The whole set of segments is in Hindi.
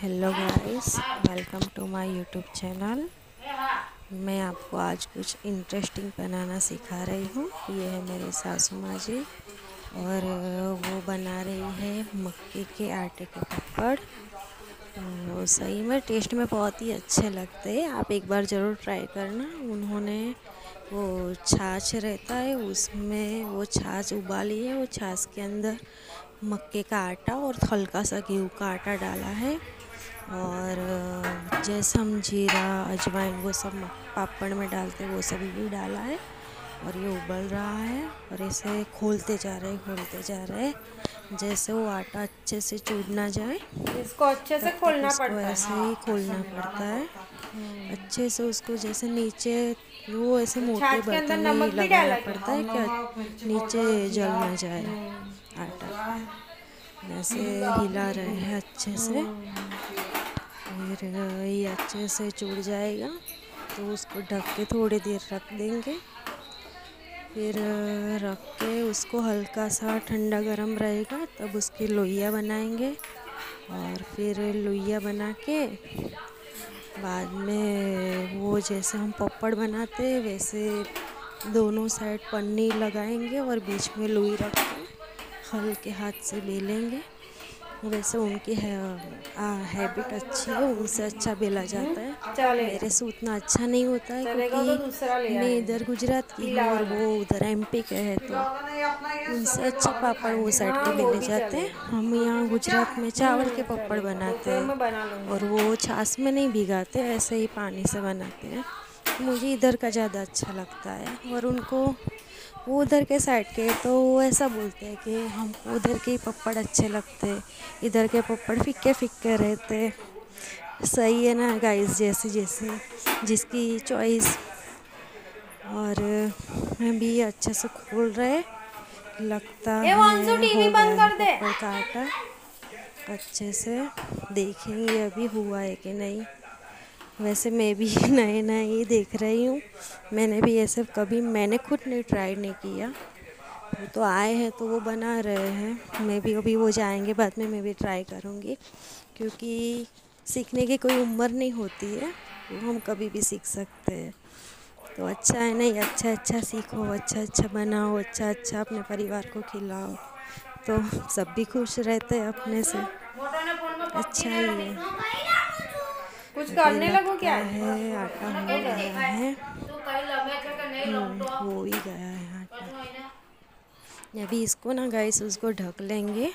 Hello guys welcome to my YouTube channel मैं आपको आज कुछ इंटरेस्टिंग बनाना सिखा रही हूँ। ये है मेरी सासू माँ जी और वो बना रही है मक्के के आटे के पकड़ तो सही में टेस्ट में बहुत ही अच्छे लगते हैं। आप एक बार ज़रूर ट्राई करना। उन्होंने वो छाछ रहता है, उसमें वो छाछ उबाली है। वो छाछ के अंदर मक्के का आटा और हल्का सा गेहूँ का आटा डाला है। और जैसे हम जीरा अजवाइन वो सब पापड़ में डालते वो सभी भी डाला है। और ये उबल रहा है और इसे खोलते जा रहे खोलते जा रहे जैसे वो आटा अच्छे से चूड़ ना जाए। इसको अच्छे से खोलना पड़ता है। ऐसे ही खोलना पड़ता है। अच्छे से उसको जैसे नीचे वो ऐसे मोटे बर्तन में ही लगाना पड़ता है कि नीचे जल ना जाए आटा। ऐसे हिला रहे हैं अच्छे से। फिर ये अच्छे से चूड़ जाएगा तो उसको ढक के थोड़ी देर रख देंगे। फिर रख के उसको हल्का सा ठंडा गरम रहेगा, तब उसकी लोइया बनाएँगे। और फिर लोइया बना के बाद में वो जैसे हम पपड़ बनाते हैं, वैसे दोनों साइड पन्नी लगाएँगे और बीच में लोई रख के हल्के हाथ से बेलेंगे वैसे उनकी है हैबिट अच्छी है उनसे अच्छा बेला जाता है। मेरे से उतना अच्छा नहीं होता है क्योंकि तो मैं इधर गुजरात की हूँ और वो उधर एमपी के है तो उनसे अच्छे पापड़ वो साइड के बेले जाते हैं। हम यहाँ गुजरात में चावल के पापड़ बनाते हैं और वो छाछ में नहीं भिगाते ऐसे ही पानी से बनाते हैं। मुझे इधर का ज़्यादा अच्छा लगता है और उनको वो उधर के साइड के तो वो ऐसा बोलते हैं कि हमको उधर के ही पपड़ अच्छे लगते इधर के पपड़ फिक्के फिक्के रहते सही है ना गाइस जैसे जैसे जिसकी चॉइस और मैं भी अच्छे से खोल रहे लगता है टीवी बंद कर दे। पपड़ का अच्छे से देखेंगे अभी हुआ है कि नहीं। वैसे मैं भी नए नए ही देख रही हूँ। मैंने भी ऐसे कभी, मैंने खुद नहीं ट्राई नहीं किया। वो तो आए हैं तो वो बना रहे हैं। मैं भी अभी वो जाएँगे, बाद में मैं भी ट्राई करूँगी। क्योंकि सीखने की कोई उम्र नहीं होती है, वो हम कभी भी सीख सकते हैं। तो अच्छा है नहीं अच्छा अच्छा सीखो अच्छा अच्छा बनाओ अच्छा अच्छा अपने परिवार को खिलाओ। तो सब भी खुश रहते हैं अपने से। अच्छा ही है। कुछ करने लगो क्या? है आटा हो गया है। हम्म, हो ही गया है आटा। अभी इसको ना गाइस उसको ढक लेंगे।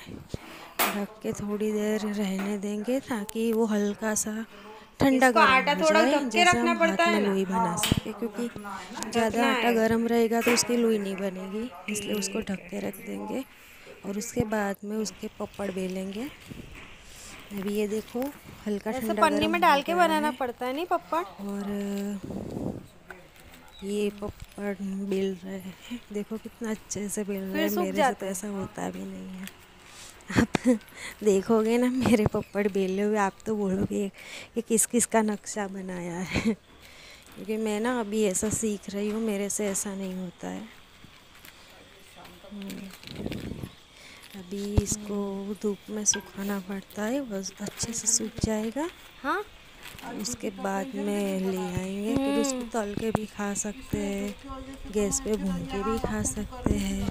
ढक के थोड़ी देर रहने देंगे ताकि वो हल्का सा ठंडा आटा थोड़ा ढक के रखना पड़ता है लोई बना सके क्योंकि ज़्यादा आटा गर्म रहेगा तो उसकी लोई नहीं बनेगी इसलिए उसको ढक के रख देंगे। और उसके बाद में उसके पपड़ बेलेंगे। अभी ये देखो हल्का ठंडा पन्नी में डाल के बनाना पड़ता है नहीं पप्पड़ और ये पप्पड़ बेल रहे हैं। देखो कितना अच्छे से बेल रहे हैं। मेरे से तो ऐसा होता भी नहीं है। आप देखोगे ना मेरे पप्पड़ बेले हुए। आप तो बोलोगे कि किस किस का नक्शा बनाया है। क्योंकि मैं ना अभी ऐसा सीख रही हूँ मेरे से ऐसा नहीं होता है। हम्म। अभी इसको धूप में सुखाना पड़ता है बस अच्छे से सूख जाएगा हाँ उसके बाद में ले आएँगे फिर उसको। तल के भी खा सकते हैं गैस पे भून के भी खा सकते हैं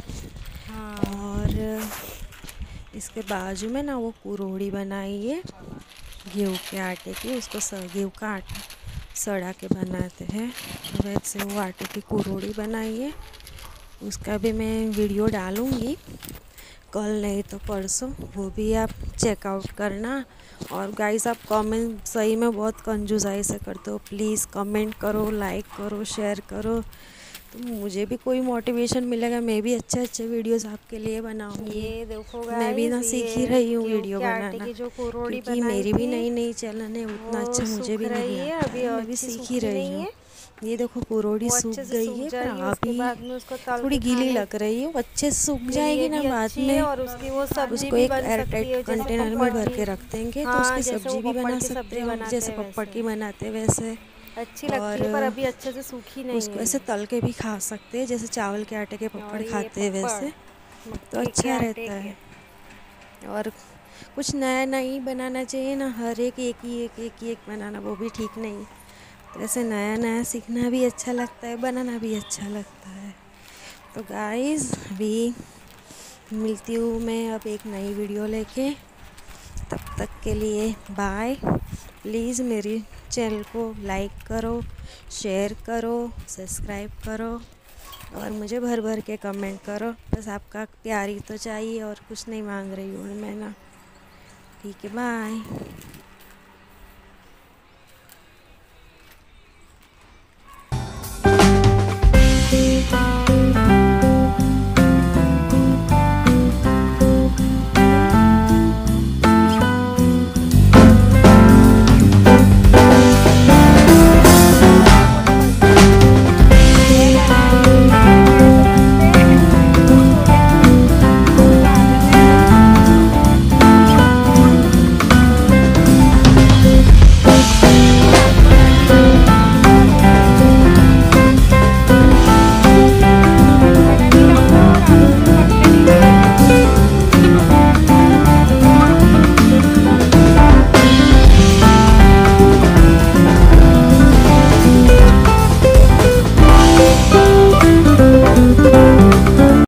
हाँ। और इसके बाजू में ना वो कुरोड़ी बनाई है गेहूँ के आटे की उसको गेहूँ का आटा सड़ा के बनाते हैं वैसे वो आटे की कुरोड़ी बनाई है उसका भी मैं वीडियो डालूँगी कल नहीं तो परसों वो भी आप चेकआउट करना। और गाइस आप कमेंट सही में बहुत कंजूसाई से करते हो। प्लीज़ कमेंट करो लाइक करो शेयर करो। तो मुझे भी कोई मोटिवेशन मिलेगा मैं भी अच्छे अच्छे वीडियोस आपके लिए बनाऊँगी। ये देखो मैं भी ना सीख ही रही हूँ वीडियो बनाना। क्योंकि मेरी भी नई नई चैनल है उतना अच्छा मुझे भी नहीं है अभी मैं भी सीख ही रही हूँ। ये देखो पुरोड़ी सूख गई है पर अभी थोड़ी गीली लग रही है अच्छे से सूख जाएगी ना बाद में। और उसकी वो उसको एक एयरटाइट कंटेनर में भर के। रख देंगे तो हाँ, उसकी सब्ज़ी भी बना सकते हैं जैसे पप्पड़ की बनाते वैसे। अच्छी लगती है पर अभी अच्छे से सूखी नहीं उसको ऐसे तल के भी खा सकते हैं जैसे चावल के आटे के पपड़ खाते हैं वैसे। तो अच्छा रहता है। और कुछ नया नहीं बनाना चाहिए ना हर एक एक ही एक एक ही एक बनाना वो भी ठीक नहीं। तो नया नया सीखना भी अच्छा लगता है, बनाना भी अच्छा लगता है। तो गाइस अभी मिलती हूँ मैं अब एक नई वीडियो लेके। तब तक के लिए बाय प्लीज़ मेरी चैनल को लाइक करो शेयर करो सब्सक्राइब करो और मुझे भर भर के कमेंट करो। बस आपका प्यार तो चाहिए और कुछ नहीं मांग रही हूँ मैं ना। ठीक है बाय